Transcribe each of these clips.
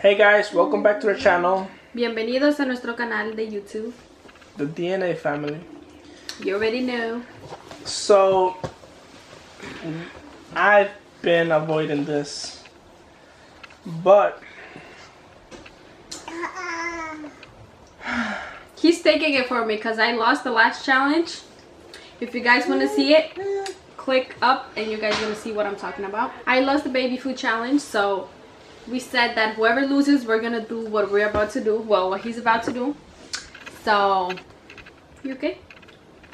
Hey guys, welcome back to the channel, Bienvenidos a nuestro canal de YouTube. the DNA family. You already know. So, I've been avoiding this, but He's taking it for me because I lost the last challenge. If you guys want to see it, click up and you guys going to see what I'm talking about. I lost the baby food challenge, so we said that whoever loses, we're going to do what we're about to do. Well, what he's about to do. So, you okay?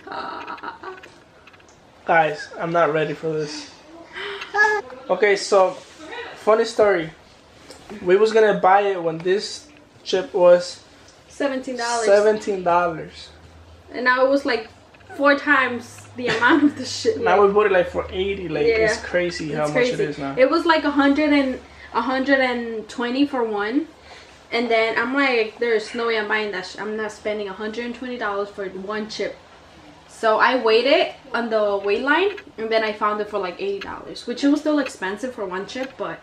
Uh, guys, I'm not ready for this. Okay, so funny story. We was gonna buy it when this chip was $17. seventeen dollars. And now it was like four times the amount of the shit. Now we bought it like for eighty. Like Yeah. it's crazy how It's much crazy. it is now. It was like a hundred and a hundred and twenty for one, and then I'm like, there's no way I'm buying that. Sh- I'm not spending a hundred and twenty dollars for one chip. So I waited on the wait line, and then I found it for like eighty dollars, which it was still expensive for one chip, but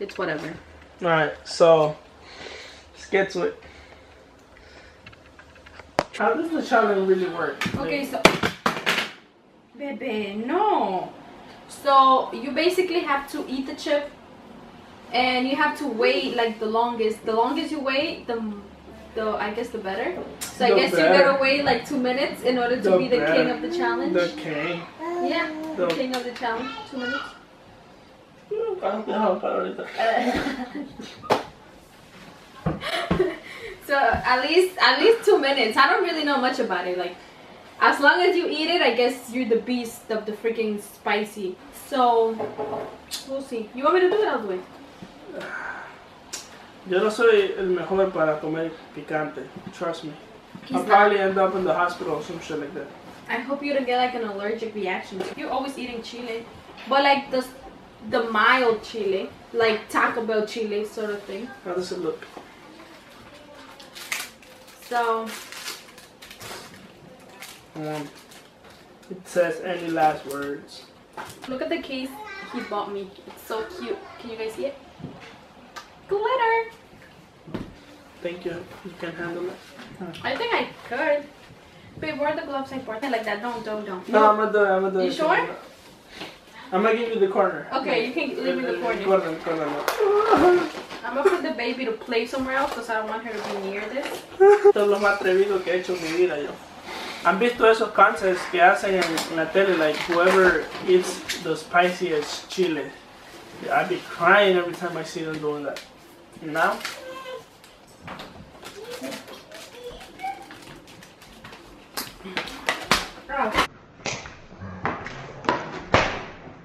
it's whatever. All right, so let's get to it. How does the challenge really work? Okay, so Bebe, no. So you basically have to eat the chip and you have to wait like the longest. The longest you wait, the the I guess the better. So I The guess you better. gotta wait like two minutes in order to The be the king of the challenge. The king. yeah, the the- king of the challenge. Two minutes. at least at least two minutes. I don't really know much about it. Like as long as you eat it, I guess you're the beast of the freaking spicy. So we'll see. You want me to do it? I'll do it. Yo no soy el mejor para comer picante. Trust me. He's I'll not. probably end up in the hospital or some shit like that. I hope you don't get like an allergic reaction. You're always eating chili, but like the the mild chili, like Taco Bell chili sort of thing. How does it look? So Um, it says any last words. look at the case he bought me. It's so cute. Can you guys see it? Glitter. Thank you. You can handle it. I think I could. Babe, where are the gloves I bought? Like that. Don't, don't, don't. No, I'm gonna do it. I'm gonna do it. You sure? I'm gonna give you the corner. Okay, you can leave me the corner. corner, corner. I'm gonna put the baby to play somewhere else because I don't want her to be near this. Esto es lo más atrevido que he hecho en mi vida yo. ¿Han visto esos contests que hacen en, la tele? Like whoever eats the spiciest chili. I'd be crying every time I see them doing that. Now,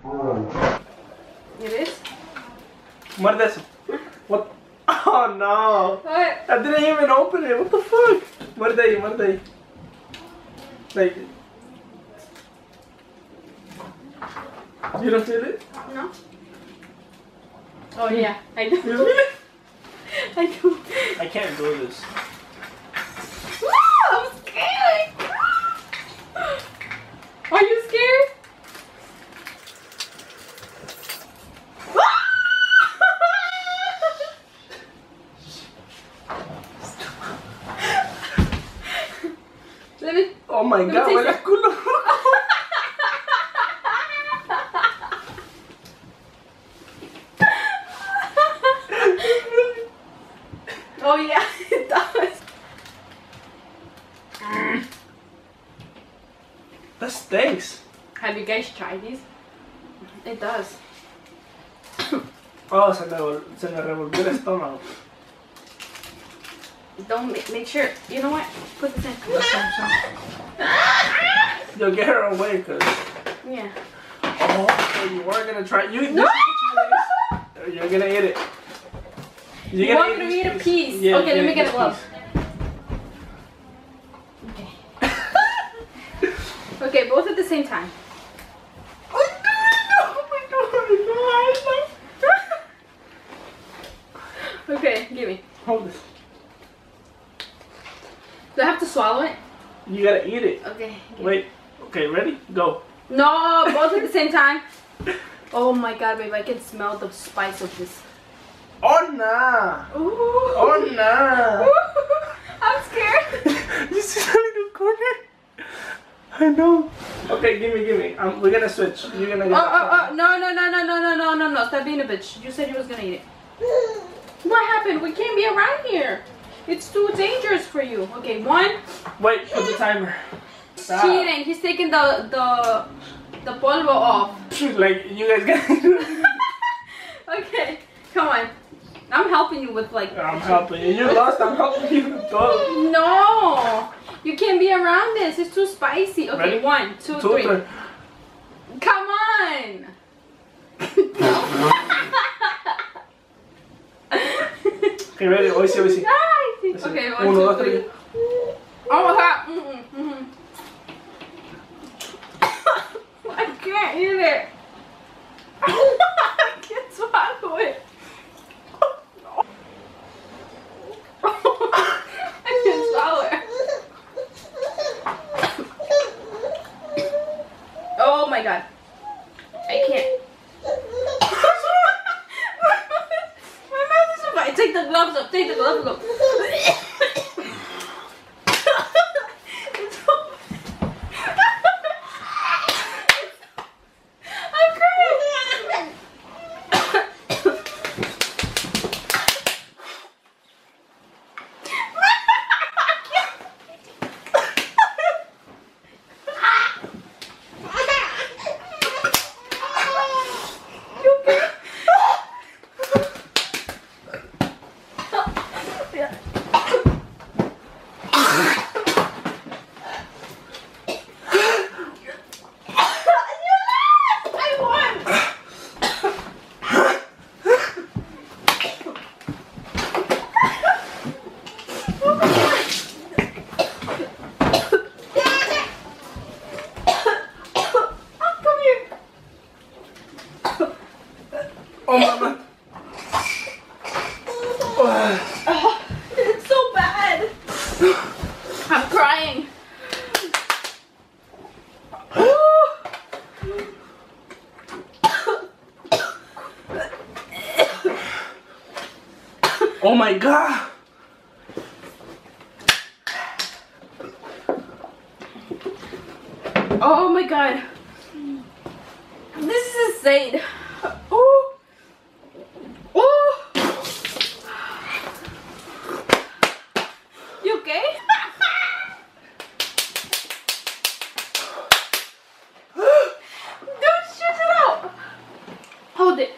Oh. It is? muerde eso. What? Oh no! What? I didn't even open it. What the fuck? Muerde ahí, muerde ahí. Like, you don't feel it? No? Oh yeah, I You feel do. it? I do. I can't do this. I'm scared. Are you scared? Let me. Oh my god, taste huele it. a culo. oh yeah, it does. That stinks. Have you guys tried these? It does. Oh, se me, se me revolvió el estómago. Don't make, make sure. You know what? Put this in. Yo, get her away, cause Yeah. oh, so you weren't gonna try. You No! You're gonna eat it. You're You gonna want me to eat a piece? Yeah, Okay, let me get a glove. piece. Okay. Okay, both at the same time. Oh my god! No, Okay, give me. Hold this. Do I have to swallow it? You gotta eat it. Okay. Wait. Okay, ready? Go. No, both at the same time. Oh my god, babe, I can smell the spice of this. Oh nah. Ooh. Oh nah. I'm scared. you see that little corner? I know. Okay, give me, give me. Um, we're gonna switch. You're gonna Oh, oh, oh, no, no, no, no, no, no, no, no, no. Stop being a bitch. You said you was gonna eat it. What happened? We can't be around here. It's too dangerous for you. Okay, one. Wait, put the timer. Stop. Cheating. He's taking the the the polvo off. like you guys got. Okay, come on. I'm helping you with like. I'm helping you. You lost. I'm helping you. Go. No, you can't be around this. It's too spicy. Okay, Ready? one, two, Two, three. three. Come on. Okay, ready? Hoy sí, hoy sí. Ay, okay, one, Uno, two, dos, tres. Oh my god. Mm-mm, mm-mm. I can't eat it. I can't swallow it. I can't swallow it. Oh my god. I can't. My mouth is on fire. Take the gloves off. Take the gloves off. It's so- I'm crying. You okay? Yeah. You lost! I won! Come here. Oh mama. Oh, it's so bad. I'm crying. Oh my god. Oh my god. This is insane. Oh. Oh. You okay? Dude, shit it out. Hold it.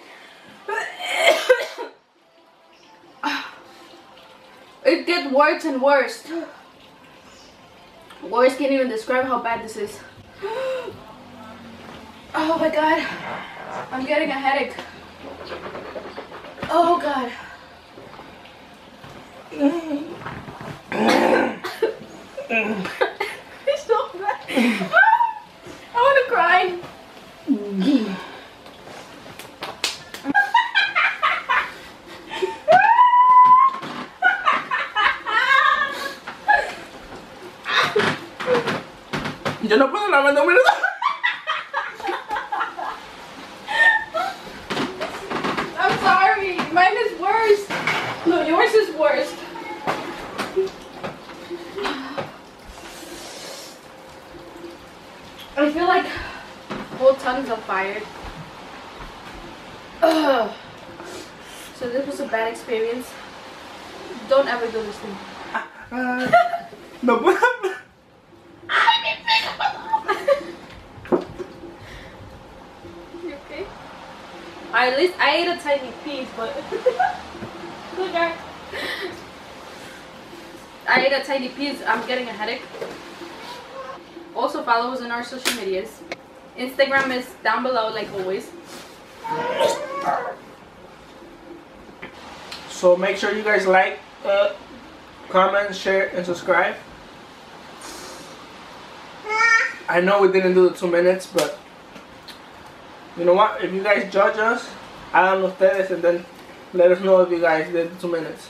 It gets worse and worse. Words can't even describe how bad this is. Oh my god. I'm getting a headache. Oh god. it's so bad. I want to cry. Yo no puedo lavar no me lo I'm sorry. Mine is worse. No, yours is worse. I feel like whole tongue's on fire. Ugh. So this was a bad experience. Don't ever do this thing. Ah, No I, at least I ate a tiny piece, but good guy. I ate a tiny piece. I'm getting a headache. Also follow us on our social medias. Instagram is down below, like always. So make sure you guys like, uh, comment, share, and subscribe. I know we didn't do the two minutes, but you know what? If you guys judge us, háganlo ustedes and then let us know if you guys did two minutes.